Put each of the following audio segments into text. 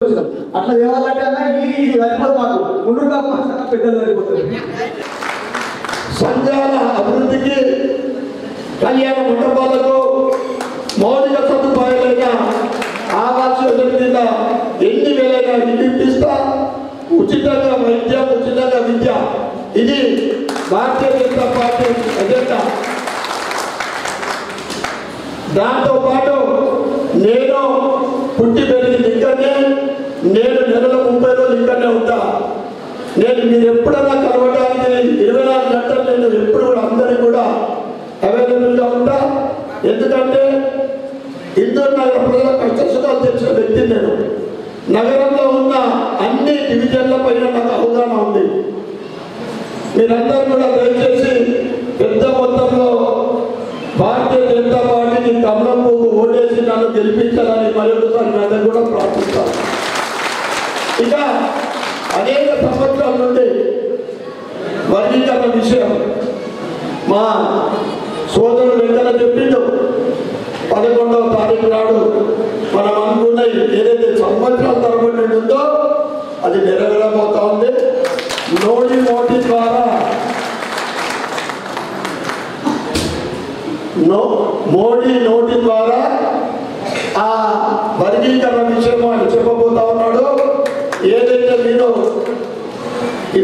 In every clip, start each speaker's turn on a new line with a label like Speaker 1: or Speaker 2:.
Speaker 1: అట్లా అన్న ఈ సరిపోదు మాకు ముందు పెద్దలు సరిపోతుంది
Speaker 2: సంఘాల అభివృద్ధికి కళ్యాణ మండపాలకు మౌలిక సదుపాయాలైన ఆవాస యోజన కింద ఎన్ని వేలైనా వినిపిస్తా ఉచితంగా వైద్యం ఉచితంగా విద్య. ఇది భారతీయ జనతా పార్టీ ఎజెండా దాంతో పాటు రోజులు ఉంటా. నేను మీరు ఎప్పుడన్నా కలవడానికి ఇరవై నాలుగు గంటలు నేను ఎప్పుడు కూడా అందరికీ కూడా అవైలబుల్గా ఉంటా. ఎందుకంటే ఇందూరు నగర ప్రజల కష్ట తెచ్చిన వ్యక్తి నేను. నగరంలో ఉన్న అన్ని డివిజన్ల పైన నాకు అవగాహన ఉంది. మీరందరూ కూడా దయచేసి పెద్ద మొత్తంలో భారతీయ జనతా పార్టీని కమలం పువ్వు ఓటేసి నన్ను గెలిపించాలని మరొకసారి నా దగ్గర కూడా ప్రార్థిస్తాను. ఇక అనేక సంవత్సరాల నుండి వర్గీకరణ విషయం. మా సోదరుడు వెంకన్న చెప్పిండు పదకొండవ తారీఖు నాడు మనం అనుకున్న ఏదైతే సంవత్సరాల తరబడి ఉందో అది నెరవేరబోతా ఉంది. నోటి నోటి ద్వారా నో మోడీ నోటి ద్వారా ఆ వర్గీకరణ విషయం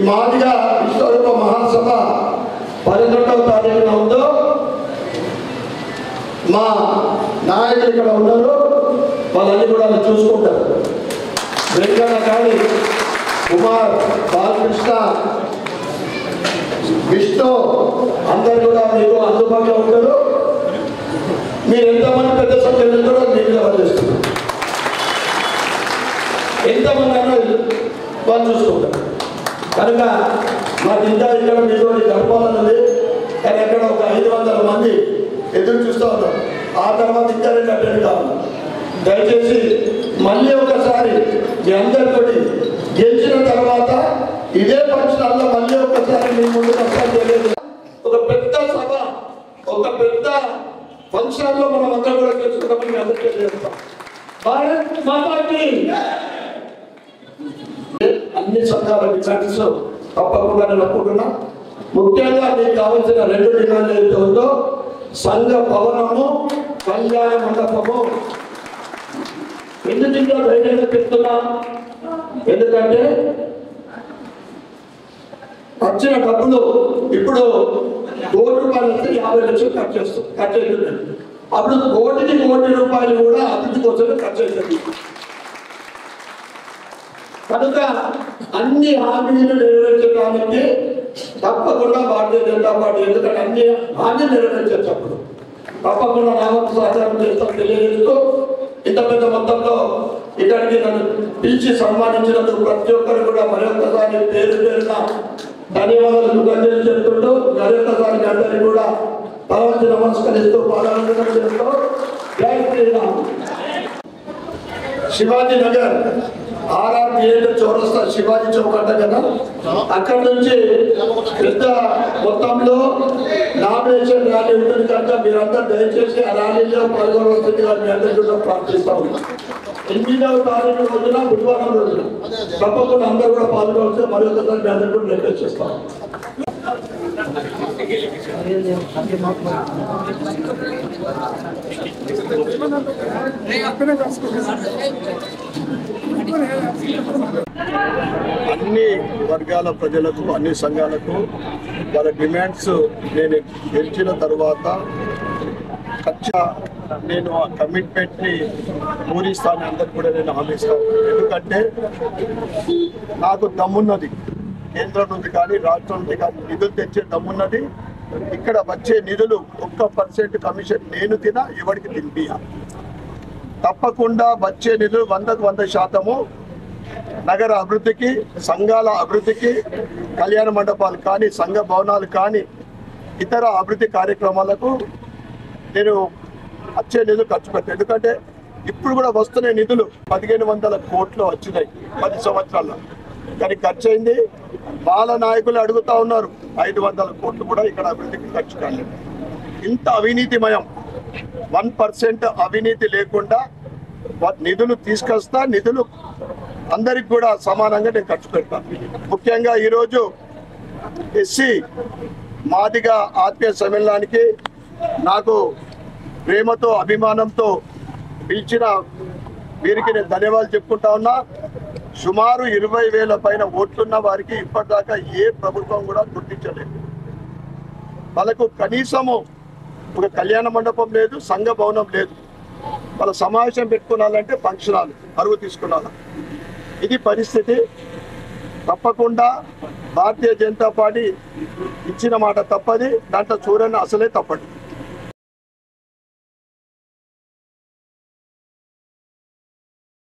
Speaker 2: మాదిగా విశ్వరూప మహాసభ పన్నెండవ తారీఖున ఉందో మా నాయకులు ఇక్కడ ఉన్నారు. వాళ్ళన్నీ కూడా చూసుకుంటారు. వెంకన్న కానీ కుమార్ బాలకృష్ణ విష్ణు అందరు కూడా మీకు అందుబాటులో ఉంటారు. మీరు ఎంతమంది పెద్ద సభ్యులు కూడా మీకు చేస్తున్నారు ఎంతమంది అన్నది వాళ్ళు చూసుకుంటారు. కనుక మాకు ఇంకా ఇక్కడ మీతో గడపాలన్నది కానీ ఎక్కడ ఒక ఐదు వందల మంది ఎదురు చూస్తూ ఉన్నారు. ఆ తర్వాత ఇద్దరు అటెండ్ కావాలి. దయచేసి మళ్ళీ ఒకసారి మీ అందరితోటి గెలిచిన తర్వాత ఇదే ఫంక్షన్లో మళ్ళీ ఒకసారి మీ ముందు వస్తాను తెలియదు. ఒక పెద్ద సభ ఒక పెద్ద ఫంక్షన్లో మనం అందరం కూడా తెలుసుకుంటామని అందరికీ తెలియజేస్తాం. భారత్ మాతాకి అన్ని సంఘాల డిమాండ్స్ తప్పకుండా నేను ఒప్పుకున్నా ముఖ్యంగా మీకు కావాల్సిన రెండు డిమాండ్లు ఏదైతే ఉందో సంఘ భవనము కళ్యాణ మండపము. ఎందుకు ఇంకా ధైర్యంగా చెప్తున్నా? ఎందుకంటే వచ్చిన డబ్బులు ఇప్పుడు కోటి రూపాయలు వస్తే యాభై లక్షలు ఖర్చు చేస్తుంది ఖర్చు అవుతుంది అప్పుడు కోటికి కోటి రూపాయలు కూడా అభివృద్ధి కోసమే ఖర్చు అవుతుంది కనుక అన్ని హామీలు నెరవేర్చడానికి తప్పకుండా భారతీయ జనతా పార్టీ ఎందుకంటే అన్ని హామీలు నెరవేర్చేటప్పుడు తప్పకుండా నామకు సహకారం చేస్తాం తెలియజేస్తూ ఇంత పెద్ద మొత్తంలో ఇక్కడికి నన్ను పిలిచి సన్మానించినందుకు ప్రతి ఒక్కరు కూడా మరొకసారి పేరు పేరున ధన్యవాదాలు కృతజ్ఞతలు చెప్తుంటూ మరొకసారి మీ అందరికీ కూడా తలవంచి నమస్కరిస్తూ పాదాభివందనం చేస్తూ జై Shriram. Shivaji Nagar. R R theatre చౌరస్తా శివాజీ చౌక్ అంట కదా? అక్కడ నుంచి పెద్ద మొత్తంలో నామినేషన్ ర్యాలీ ఉంటుంది కనుక మీరందరూ దయచేసి ఆ ర్యాలీలో పాల్గొనవస్తుంది మీ అందరికీ కూడా ప్రార్థిస్తా. ఉన్నాం ఎనిమిదవ తారీఖు రోజున బుధవారం రోజున తప్పకుండా అందరూ కూడా పాల్గొనవలసి మరొకసారి మీ అందరికీ కూడా రిక్వెస్ట్ చేస్తాం.
Speaker 3: అన్ని వర్గాల ప్రజలకు అన్ని సంఘాలకు వాళ్ళ డిమాండ్స్ నేను గెలిచిన తర్వాత ఖచ్చితంగా నేను ఆ కమిట్మెంట్ని పూరిస్తాను అందరికి కూడా నేను హామీస్తాను ఎందుకంటే నాకు దమ్మున్నది కేంద్రం నుండి కానీ రాష్ట్రం నుండి కానీ నిధులు తెచ్చే దమ్మున్నది. ఇక్కడ వచ్చే నిధులు ఒక్క పర్సెంట్ కమిషన్ నేను తినా ఎవరికి తినిపియాలి తప్పకుండా వచ్చే నిధులు వందకు వంద శాతము నగర అభివృద్ధికి సంఘాల అభివృద్ధికి కళ్యాణ మండపాలు కానీ సంఘ భవనాలు కానీ ఇతర అభివృద్ధి కార్యక్రమాలకు నేను వచ్చే నిధులు ఖర్చు పెట్టాను ఎందుకంటే ఇప్పుడు కూడా వస్తున్న నిధులు పదిహేను వందల కోట్లు వచ్చినాయి పది సంవత్సరాల్లో. కానీ ఖర్చు అయింది. బాల నాయకులు అడుగుతా ఉన్నారు ఐదు వందల కోట్లు కూడా ఇక్కడ అభివృద్ధికి ఖర్చు కాలేదు. ఇంత అవినీతిమయం వన్ పర్సెంట్ అవినీతి లేకుండా నిధులు తీసుకొస్తా నిధులు
Speaker 2: అందరికి కూడా సమానంగా నేను ఖర్చు పెడతాను ముఖ్యంగా ఈరోజు ఎస్సీ మాదిగా ఆత్మీయ సమ్మేళనానికి నాకు ప్రేమతో అభిమానంతో పిలిచిన వీరికి నేను ధన్యవాదాలు చెప్పుకుంటా ఉన్నా. సుమారు ఇరవై వేల పైన ఓట్లున్న వారికి ఇప్పటిదాకా ఏ ప్రభుత్వం కూడా గుర్తించలేదు. వాళ్ళకు కనీసము ఒక కళ్యాణ మండపం లేదు సంఘ భవనం లేదు. వాళ్ళ సమావేశం పెట్టుకున్నాలంటే ఫంక్షన్ హాల్ అరువు తీసుకున్నాను ఇది పరిస్థితి. తప్పకుండా భారతీయ జనతా పార్టీ ఇచ్చిన మాట తప్పది దాంట్లో చూడని అసలే తప్పదు.